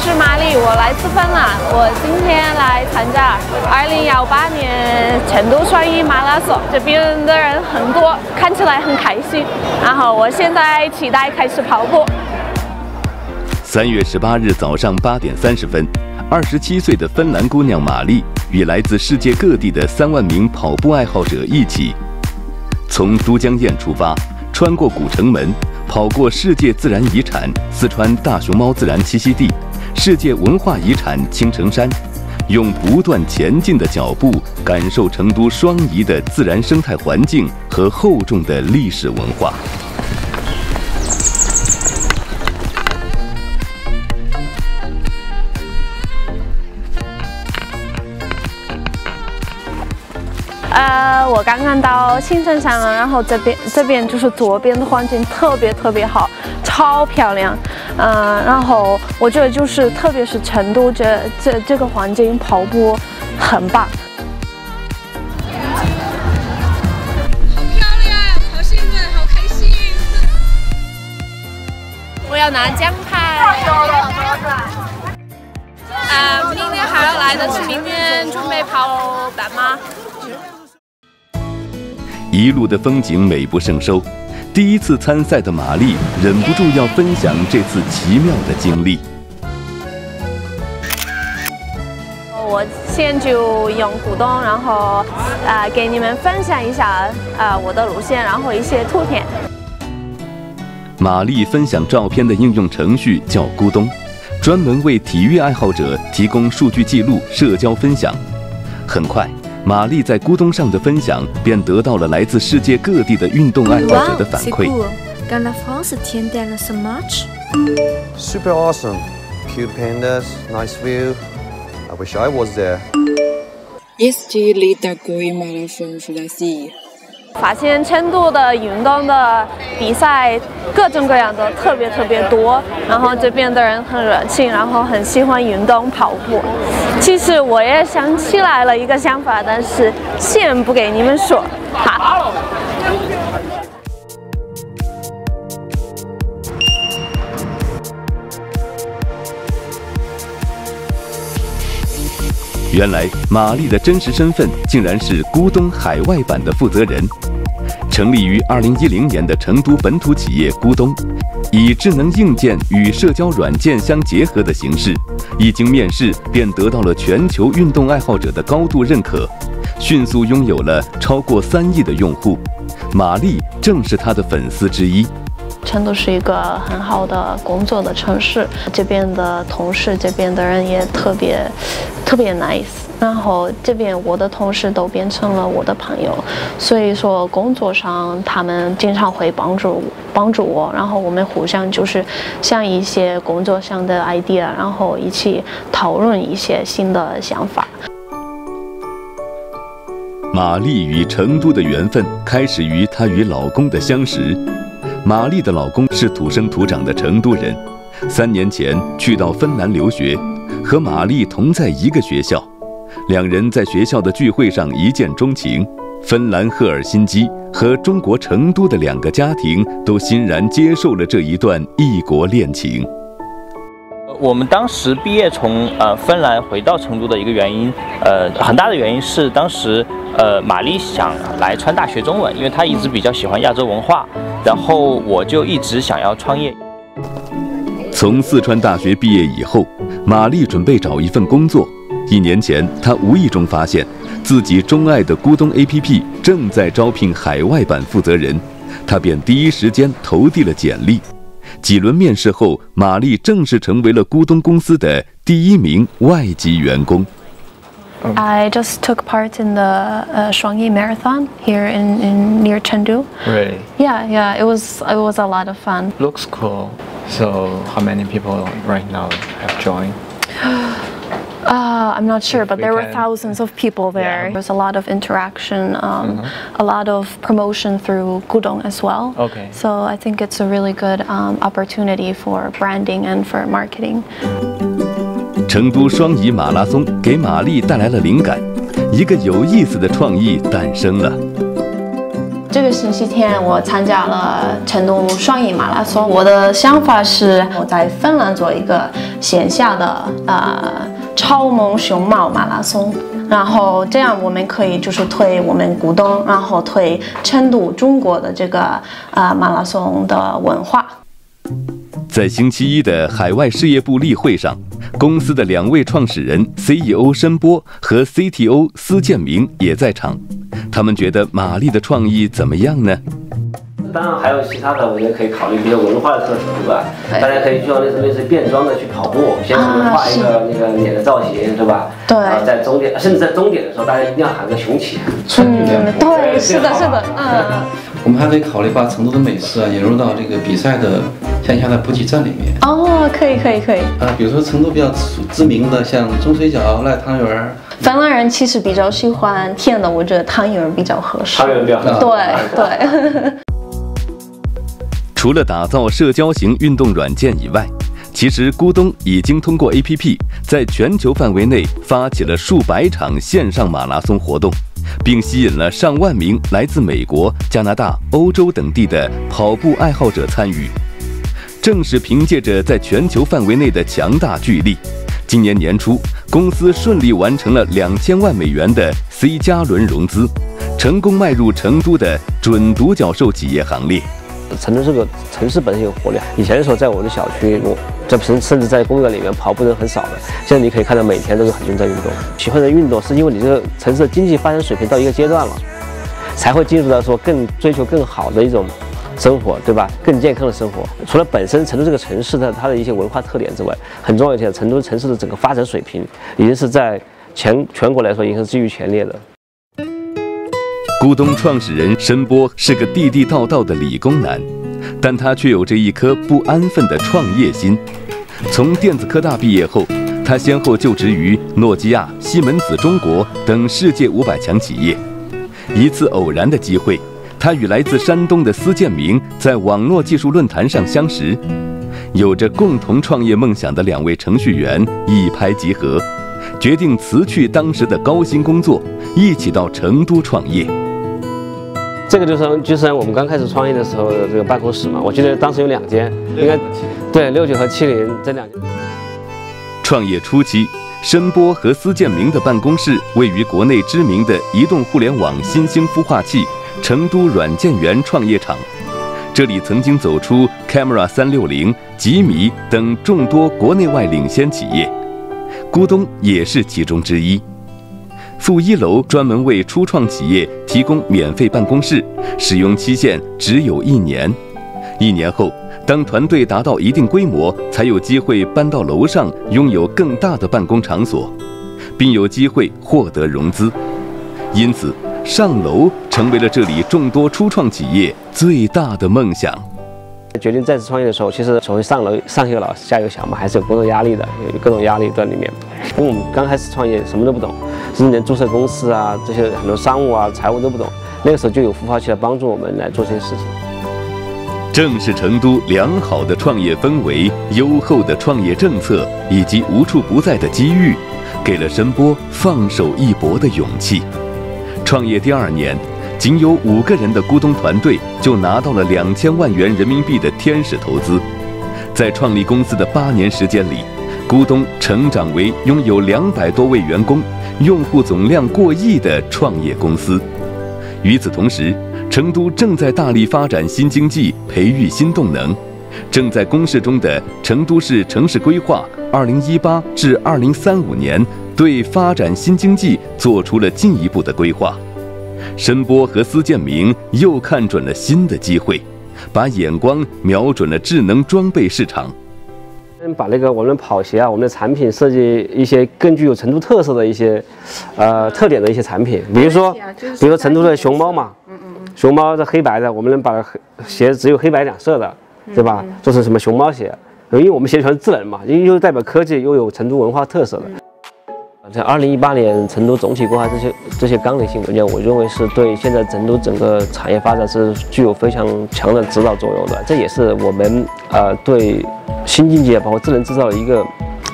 是玛丽，我来自芬兰。我今天来参加2018年成都双语马拉松，这边的人很多，看起来很开心。然后我现在期待开始跑步。三月十八日早上八点三十分，二十七岁的芬兰姑娘玛丽与来自世界各地的三万名跑步爱好者一起，从都江堰出发，穿过古城门。跑过世界自然遗产四川大熊猫自然栖息地，世界文化遗产青城山，用不断前进的脚步感受成都双遗的自然生态环境和厚重的历史文化。呃，我刚刚到青城山了，然后这边这边就是左边的环境特别特别好，超漂亮。嗯，然后我觉得就是特别是成都这这这个环境跑步很棒。好漂亮，好兴奋，好开心！我要拿奖牌。啊，明天还要来的是明天准备跑半马。一路的风景美不胜收，第一次参赛的玛丽忍不住要分享这次奇妙的经历。我先就用咕咚，然后啊给你们分享一下啊我的路线，然后一些图片。玛丽分享照片的应用程序叫咕咚，专门为体育爱好者提供数据记录、社交分享。很快。玛丽在咕咚上的分享，便得到了来自世界各地的运动爱好者的反馈。Super awesome, cute pandas, nice view. I wish I was there. Yes, do you lead the green marathon for the sea? 发现成都的运动的比赛各种各样的特别特别多，然后这边的人很热情，然后很喜欢运动跑步。其实我也想起来了一个想法，但是先不给你们说。好。原来玛丽的真实身份竟然是咕咚海外版的负责人。成立于二零一零年的成都本土企业咕咚，以智能硬件与社交软件相结合的形式，一经面世便得到了全球运动爱好者的高度认可，迅速拥有了超过三亿的用户。玛丽正是他的粉丝之一。成都是一个很好的工作的城市，这边的同事，这边的人也特别特别 nice。然后这边我的同事都变成了我的朋友，所以说工作上他们经常会帮助帮助我，然后我们互相就是想一些工作上的 idea，然后一起讨论一些新的想法。玛丽与成都的缘分开始于她与老公的相识。玛丽的老公是土生土长的成都人，三年前去到芬兰留学，和玛丽同在一个学校，两人在学校的聚会上一见钟情。芬兰赫尔辛基和中国成都的两个家庭都欣然接受了这一段异国恋情。我们当时毕业从呃芬兰回到成都的一个原因，呃很大的原因是当时呃玛丽想来川大学中文，因为她一直比较喜欢亚洲文化。然后我就一直想要创业。从四川大学毕业以后，玛丽准备找一份工作。一年前，她无意中发现自己钟爱的咕咚 APP 正在招聘海外版负责人，她便第一时间投递了简历。几轮面试后，玛丽正式成为了咕咚公司的第一名外籍员工。I just took part in the uh, Shuangyi Marathon here in, in near Chengdu. Really? Yeah, yeah. It was it was a lot of fun. Looks cool. So, how many people right now have joined? Uh, I'm not sure, but there were thousands of people there. Yeah. There's a lot of interaction, um, mm-hmm. a lot of promotion through Gudong as well. Okay. So I think it's a really good um, opportunity for branding and for marketing. 成都双遗马拉松给玛丽带来了灵感，一个有意思的创意诞生了。 这个星期天我参加了成都双语马拉松。我的想法是我在芬兰做一个线下的呃 超萌熊猫马拉松，然后这样我们可以就是推我们股东，然后推成都中国的这个呃马拉松的文化。在星期一的海外事业部例会上，公司的两位创始人 CEO 申波和 CTO 司建明也在场。他们觉得玛丽的创意怎么样呢？当然还有其他的，我觉得可以考虑，比如文化的特色，对吧？大家可以就像类似类似变装的去跑步，先画一个那个脸的造型，对吧？对。然后在终点，甚至在终点的时候，大家一定要喊个雄起。嗯，对，是的，是的，嗯。我们还得考虑把成都的美食啊引入到这个比赛的线下的补给站里面。哦，可以，可以，可以。啊，比如说成都比较知名的，像钟水饺、赖汤圆儿。芬兰人其实比较喜欢甜的，我觉得汤圆比较合适。汤圆比较合适。对对。除了打造社交型运动软件以外，其实咕咚已经通过 APP 在全球范围内发起了数百场线上马拉松活动，并吸引了上万名来自美国、加拿大、欧洲等地的跑步爱好者参与。正是凭借着在全球范围内的强大巨力。今年年初，公司顺利完成了两千万美元的 C 加轮融资，成功迈入成都的准独角兽企业行列。成都这个城市本身有活力。以前的时候，在我的小区，我在甚甚至在公园里面跑步的人很少的。现在你可以看到，每天都是很多人在运动。喜欢的运动，是因为你这个城市的经济发展水平到一个阶段了，才会进入到说更追求更好的一种。生活对吧？更健康的生活。除了本身成都这个城市的它的一些文化特点之外，很重要一点，成都城市的整个发展水平已经是在全全国来说已经是居于前列的。咕咚创始人申波是个地地道道的理工男，但他却有着一颗不安分的创业心。从电子科大毕业后，他先后就职于诺基亚、西门子中国等世界五百强企业。一次偶然的机会。他与来自山东的司建明在网络技术论坛上相识，有着共同创业梦想的两位程序员一拍即合，决定辞去当时的高薪工作，一起到成都创业。这个就是就是我们刚开始创业的时候的这个办公室嘛，我记得当时有两间，应该对六九和七零这两间。创业初期，申波和司建明的办公室位于国内知名的移动互联网新兴孵化器。成都软件园创业场，这里曾经走出 Camera 三六零、吉米等众多国内外领先企业，咕咚也是其中之一。负一楼专门为初创企业提供免费办公室，使用期限只有一年。一年后，当团队达到一定规模，才有机会搬到楼上，拥有更大的办公场所，并有机会获得融资。因此。上楼成为了这里众多初创企业最大的梦想。决定再次创业的时候，其实所谓上楼上有老下有小嘛，还是有工作压力的，有各种压力在里面。因为我们刚开始创业，什么都不懂，甚至连注册公司啊这些很多商务啊财务都不懂。那个时候就有孵化器来帮助我们来做这些事情。正是成都良好的创业氛围、优厚的创业政策以及无处不在的机遇，给了申波放手一搏的勇气。创业第二年，仅有五个人的咕咚团队就拿到了两千万元人民币的天使投资。在创立公司的八年时间里，咕咚成长为拥有两百多位员工、用户总量过亿的创业公司。与此同时，成都正在大力发展新经济，培育新动能。正在公示中的成都市城市规划（二零一八至二零三五年）。对发展新经济做出了进一步的规划，申波和司建明又看准了新的机会，把眼光瞄准了智能装备市场。把那个我们跑鞋啊，我们的产品设计一些更具有成都特色的一些，呃特点的一些产品，比如说，比如说成都的熊猫嘛，熊猫是黑白的，我们能把鞋只有黑白两色的，对吧？做成什么熊猫鞋？因为我们鞋全是智能嘛，又又代表科技，又有成都文化特色的。在二零一八年成都总体规划这些这些纲领性文件，我认为是对现在成都整个产业发展是具有非常强的指导作用的。这也是我们呃对新经济包括智能制造的一个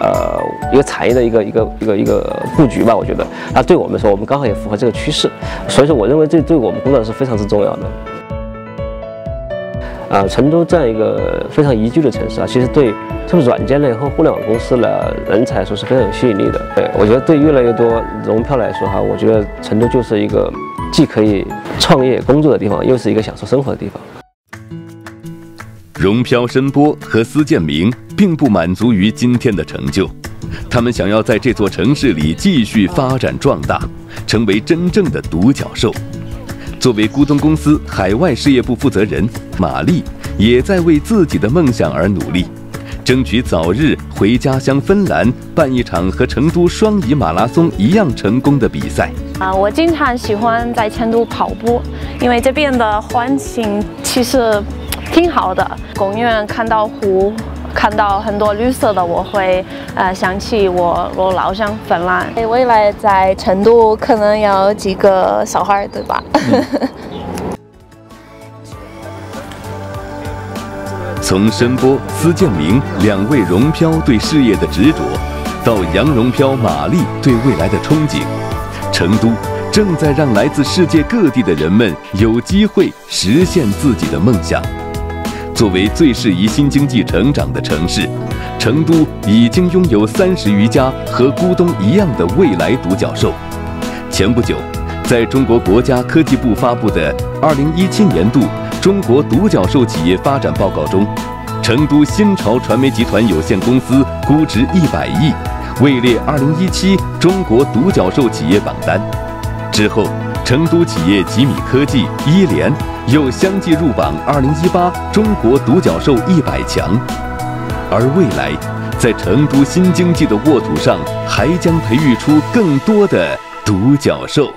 呃一个产业的一个一个一个一个布局吧。我觉得，那对我们说，我们刚好也符合这个趋势，所以说我认为这对我们工作是非常之重要的。啊，成都这样一个非常宜居的城市啊，其实对特别软件类和互联网公司的人才来说是非常有吸引力的。对我觉得对越来越多融漂来说哈，我觉得成都就是一个既可以创业工作的地方，又是一个享受生活的地方。融漂、申波和司建明并不满足于今天的成就，他们想要在这座城市里继续发展壮大，成为真正的独角兽。作为咕咚公司海外事业部负责人，玛丽也在为自己的梦想而努力，争取早日回家乡芬兰办一场和成都双遗马拉松一样成功的比赛。啊，我经常喜欢在成都跑步，因为这边的环境其实挺好的，公园看到湖。看到很多绿色的，我会呃想起我我老乡芬兰。未来在成都可能有几个小孩，对吧？从申波、司建明两位荣漂对事业的执着，到杨荣漂、马丽对未来的憧憬，成都正在让来自世界各地的人们有机会实现自己的梦想。作为最适宜新经济成长的城市，成都已经拥有三十余家和咕咚一样的未来独角兽。前不久，在中国国家科技部发布的二零一七年度中国独角兽企业发展报告中，成都新潮传媒集团有限公司估值一百亿，位列二零一七中国独角兽企业榜单。之后，成都企业吉米科技、一联。又相继入榜2018中国独角兽一百强，而未来，在成都新经济的沃土上，还将培育出更多的独角兽。